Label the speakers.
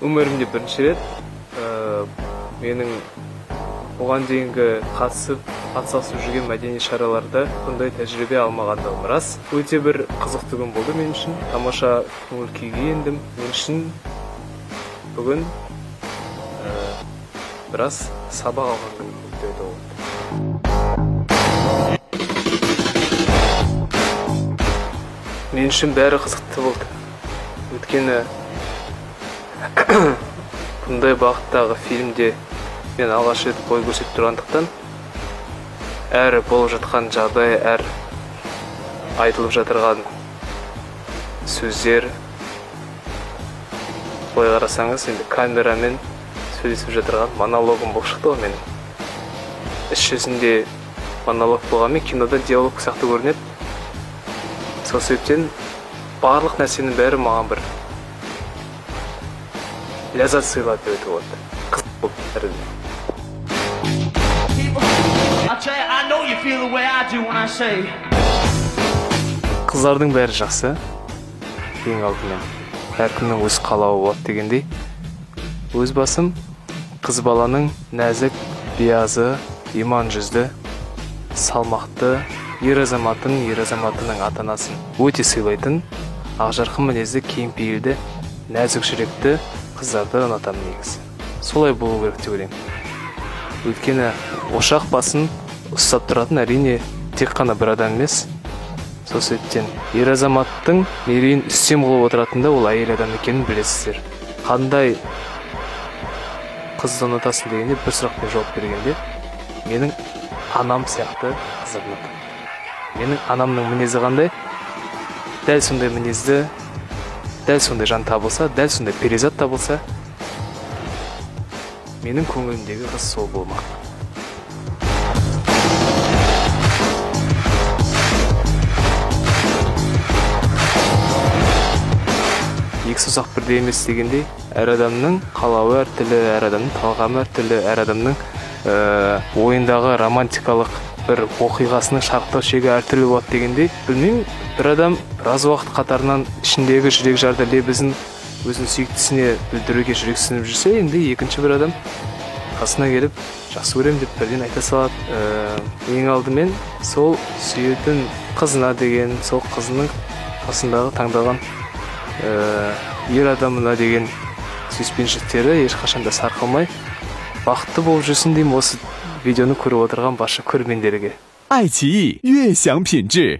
Speaker 1: өмірімде бірінші рет менің оған дейінгі қатысып атсалысып жүрген мәдени шараларда бұндай тәжірибе алмағандығым рас. Өте бір қызықты күн болды мен үшін. Тамаша көңіл күйге ендім. Мен үшін бүгін ә, біраз сабақ алған күн деп мен үшін бәрі қызықты болды. Өйткені бұндай бағыттағы фильмде мен алғаш рет бой көрсетіп тұрғандықтан әр болып жатқан жағдай әр айтылып жатырған сөздер былай қарасаңыз енді камерамен сөйлесіп жатырған монологым болып шықты ғой менің. Іс жүзінде монолог болғанмен кинода диалог сияқты көрінеді. Сол себептен барлық нәрсенің бәрі маған бір ләззат сыйлады деп айтуға болады. Қызық болды қыздардың бәрі жақсы ең алдымен әркімнің өз қалауы болады дегендей өз басым қыз баланың нәзік биязы иман жүзді салмақты ер азаматын ер азаматының ата анасын өте сыйлайтын ақжарқын мінезді кең пейілді нәзік жүректі қыздарды ұнатамын негізі солай болу керек деп ойлаймын өйткені ошақ басын ұстап тұратын әрине тек қана бір адам емес. Сол себептен ер азаматтың мерейін үстем қылып отыратын да ол әйел адам екенін білесіздер. Қандай қызды ұнатасың дегенде бір сұрақпен жауап бергенде менің анам сияқты қыздарды ұнатамын менің анамның мінезі қандай? Дәл сондай мінезді дәл сондай жан табылса дәл сондай перизат табылса менің көңілімдегі қыз сол болмақ. Екі саусақ бірдей емес дегендей әр адамның қалауы әртүрлі әр адамның талғамы әртүрлі әр адамның ә, ойындағы романтикалық бір оқиғасының шарықтау шегі әртүрлі болады дегендей білмеймін бір адам біраз уақыт қатарынан ішіндегі жүрек жарды лебізін өзінің сүйіктісіне білдіруге жүрексініп жүрсе енді екінші бір адам қасына келіп жақсы көремін деп бірден айта салады ә, ең алдымен сол сүйетін қызына деген сол қызының қасындағы таңдаған ә, ер адамына деген сүйіспеншіліктері ешқашан да сарқылмай бақытты болып жүрсін деймін осы видеоны көріп отырған барша көрермендерге
Speaker 2: 爱奇艺悦享品质